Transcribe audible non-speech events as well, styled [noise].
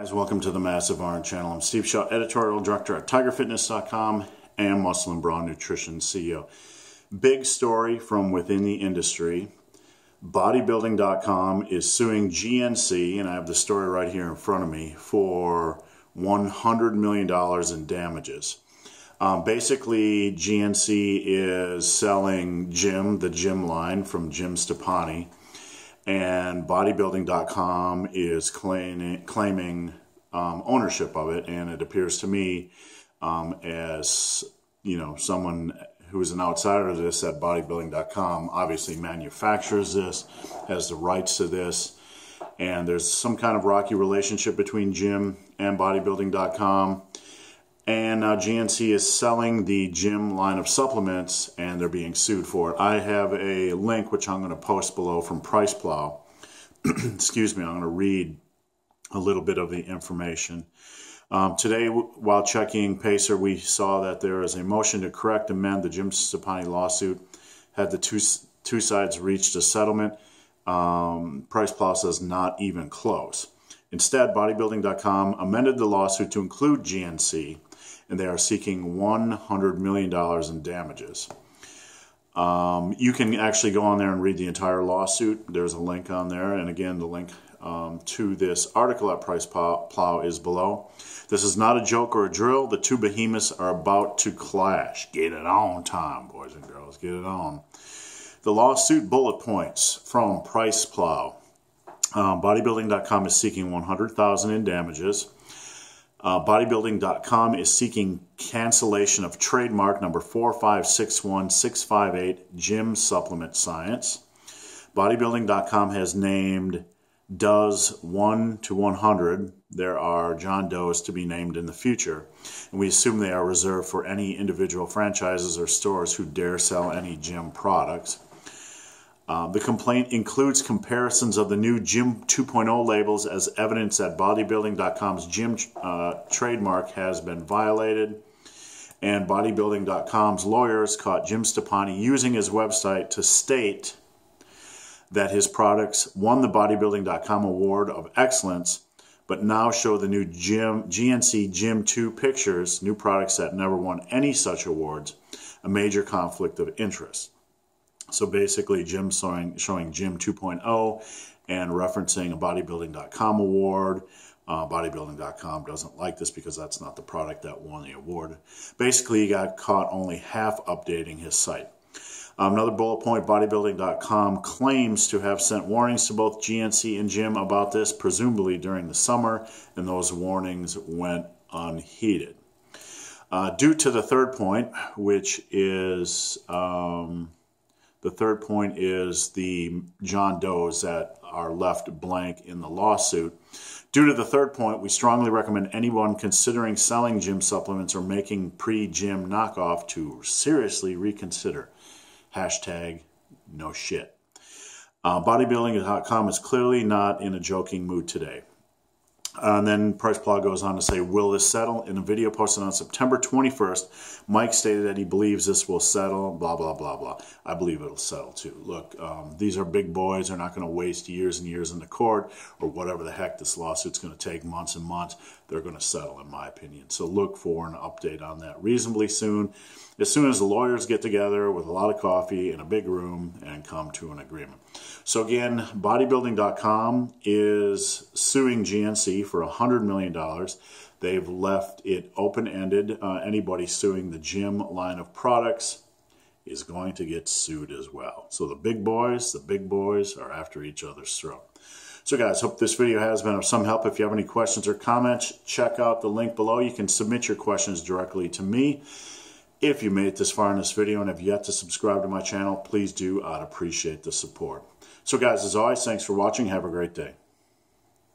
Guys, welcome to the Massive Iron Channel. I'm Steve Shaw, editorial director at TigerFitness.com and Muscle and Brawn Nutrition CEO. Big story from within the industry. Bodybuilding.com is suing GNC, and I have the story right here in front of me, for $100 million in damages. Um, basically, GNC is selling Jym, the Jym line from Jim Stoppani and bodybuilding.com is claiming, claiming um, ownership of it. And it appears to me um, as you know someone who is an outsider of this at bodybuilding.com obviously manufactures this has the rights to this. And there's some kind of rocky relationship between jim and bodybuilding.com and now GNC is selling the Jym line of supplements and they're being sued for it. I have a link which I'm going to post below from PricePlow. [clears throat] Excuse me, I'm going to read a little bit of the information. Um, today, while checking Pacer, we saw that there is a motion to correct amend the Jim Stoppani lawsuit. Had the two, two sides reached a settlement, um, PricePlow says not even close. Instead, bodybuilding.com amended the lawsuit to include GNC and they are seeking $100 million in damages. Um, you can actually go on there and read the entire lawsuit. There's a link on there, and again, the link um, to this article at PricePlow is below. This is not a joke or a drill. The two behemoths are about to clash. Get it on time, boys and girls. Get it on. The lawsuit bullet points from PricePlow. Um, bodybuilding.com is seeking 100000 in damages. Uh, bodybuilding.com is seeking cancellation of trademark number 4561658 Jym Supplement Science. Bodybuilding.com has named does 1 to 100. There are John Does to be named in the future. And we assume they are reserved for any individual franchises or stores who dare sell any gym products. Uh, the complaint includes comparisons of the new Jym 2.0 labels as evidence that bodybuilding.com's Jym uh, trademark has been violated. And bodybuilding.com's lawyers caught Jim Stoppani using his website to state that his products won the bodybuilding.com award of excellence, but now show the new Jym, GNC Jym 2 pictures, new products that never won any such awards, a major conflict of interest. So basically, Jim showing, showing Jym 2.0 and referencing a bodybuilding.com award. Uh, bodybuilding.com doesn't like this because that's not the product that won the award. Basically, he got caught only half updating his site. Um, another bullet point bodybuilding.com claims to have sent warnings to both GNC and Jim about this, presumably during the summer, and those warnings went unheeded. Uh, due to the third point, which is. Um, the third point is the John Does that are left blank in the lawsuit. Due to the third point, we strongly recommend anyone considering selling Jym supplements or making pre-Jym knockoff to seriously reconsider. Hashtag no shit. Uh, bodybuilding.com is clearly not in a joking mood today. And then PricePlow goes on to say, Will this settle? In a video posted on September 21st, Mike stated that he believes this will settle, blah, blah, blah, blah. I believe it'll settle too. Look, um, these are big boys. They're not going to waste years and years in the court or whatever the heck this lawsuit's going to take, months and months. They're going to settle, in my opinion. So look for an update on that reasonably soon. As soon as the lawyers get together with a lot of coffee in a big room and come to an agreement. So again, bodybuilding.com is suing GNC for $100 million. They've left it open-ended. Uh, anybody suing the Jym line of products is going to get sued as well. So the big boys, the big boys are after each other's throat. So guys, hope this video has been of some help. If you have any questions or comments, check out the link below. You can submit your questions directly to me. If you made it this far in this video and have yet to subscribe to my channel, please do. I'd appreciate the support. So guys, as always, thanks for watching. Have a great day.